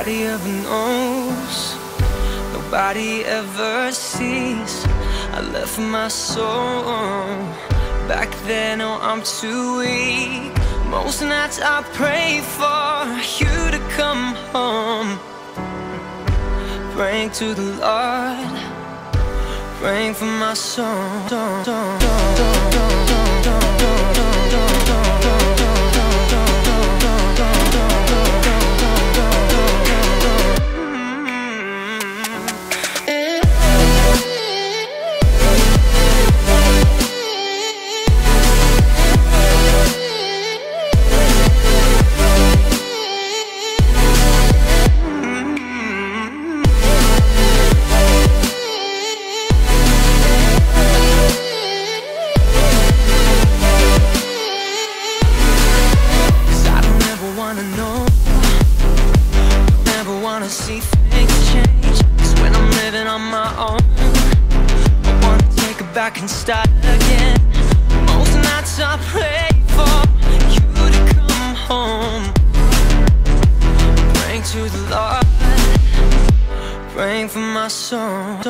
Nobody ever knows, nobody ever sees. I left my soul back then. Oh, I'm too weak. Most nights I pray for you to come home. Praying to the Lord, praying for my soul. And start again. Most nights I pray for you to come home. Praying to the Lord. Praying for my soul